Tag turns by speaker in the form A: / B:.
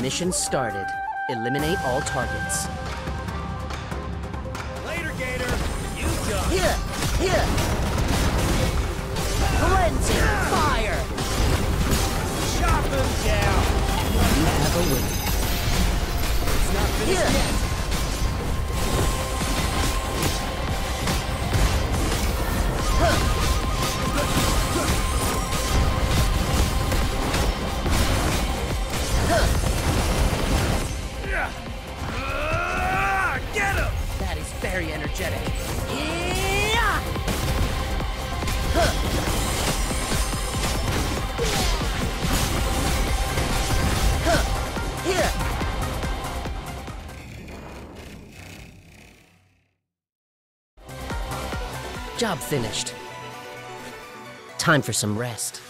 A: Mission started. Eliminate all targets.
B: Later, Gator. You done.
A: Here! Here! Cleansing fire!
B: Chop him down.
A: You have a win.
B: It's not finished yet. Ah, Get him!
A: That is very energetic. Yeah! Here! Job finished. Time for some rest.